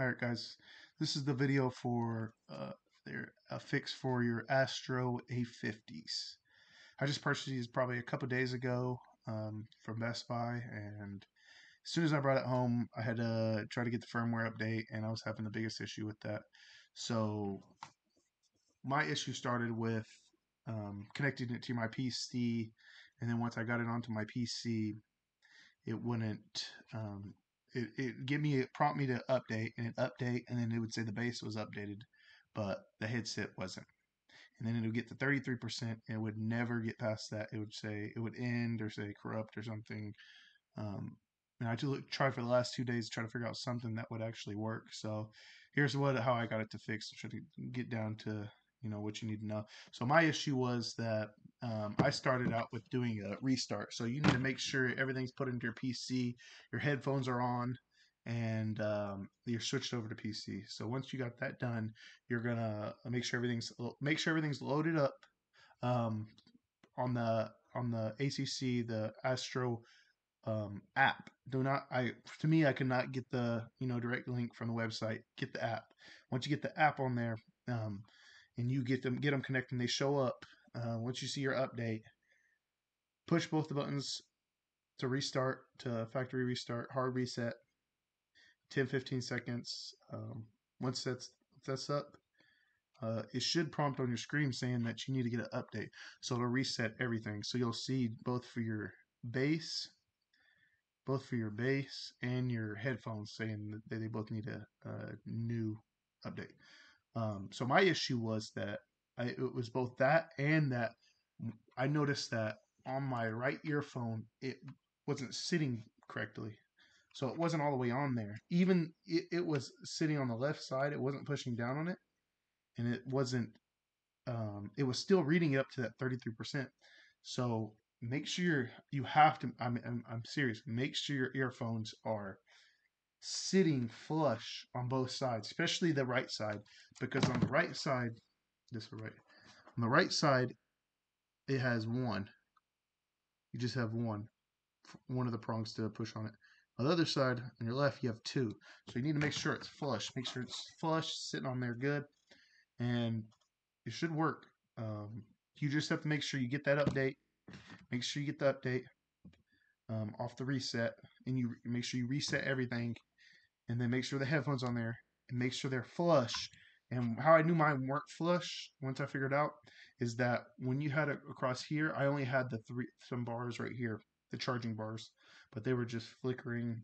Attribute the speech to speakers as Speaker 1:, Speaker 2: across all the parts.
Speaker 1: Alright guys, this is the video for uh, a fix for your Astro A50s. I just purchased these probably a couple days ago um, from Best Buy and as soon as I brought it home I had to try to get the firmware update and I was having the biggest issue with that. So my issue started with um, connecting it to my PC and then once I got it onto my PC it wouldn't um, it, it give me a prompt me to update and it update and then it would say the base was updated but the headset wasn't. And then it would get to 33% and it would never get past that. It would say it would end or say corrupt or something. Um, and I just tried for the last two days to try to figure out something that would actually work. So here's what how I got it to fix try to get down to you know what you need to know. So my issue was that um, I started out with doing a restart. So you need to make sure everything's put into your PC, your headphones are on, and um, you're switched over to PC. So once you got that done, you're gonna make sure everything's make sure everything's loaded up um, on the on the ACC the Astro um, app. Do not I to me I cannot get the you know direct link from the website. Get the app. Once you get the app on there. Um, and you get them get them connected and they show up uh, once you see your update push both the buttons to restart to factory restart hard reset 10 15 seconds um, once that's that's up uh, it should prompt on your screen saying that you need to get an update. So it'll reset everything. So you'll see both for your base both for your base and your headphones saying that they both need a, a new update. Um, so my issue was that I, it was both that and that I noticed that on my right earphone it wasn't sitting correctly. So it wasn't all the way on there. Even it, it was sitting on the left side. It wasn't pushing down on it, and it wasn't. Um, it was still reading it up to that thirty three percent. So make sure you have to. I'm, I'm I'm serious. Make sure your earphones are sitting flush on both sides, especially the right side, because on the right side, this right, on the right side, it has one. You just have one, one of the prongs to push on it. On the other side, on your left, you have two. So you need to make sure it's flush. Make sure it's flush, sitting on there good, and it should work. Um, you just have to make sure you get that update. Make sure you get the update um, off the reset, and you make sure you reset everything and then make sure the headphones on there and make sure they're flush. And how I knew mine weren't flush once I figured out is that when you had it across here, I only had the three some bars right here, the charging bars, but they were just flickering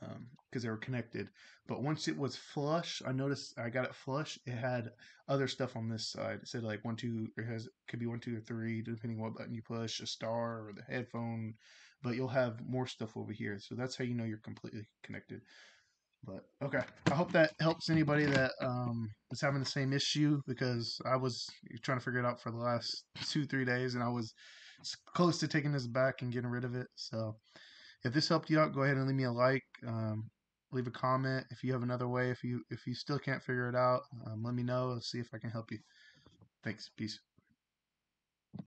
Speaker 1: because um, they were connected. But once it was flush, I noticed I got it flush. It had other stuff on this side. It said like one, two. It has could be one, two, or three, depending what button you push, a star or the headphone. But you'll have more stuff over here. So that's how you know you're completely connected. But okay, I hope that helps anybody that um, is having the same issue because I was trying to figure it out for the last two three days and I was close to taking this back and getting rid of it. So if this helped you out, go ahead and leave me a like, um, leave a comment. If you have another way, if you if you still can't figure it out, um, let me know. I'll see if I can help you. Thanks. Peace.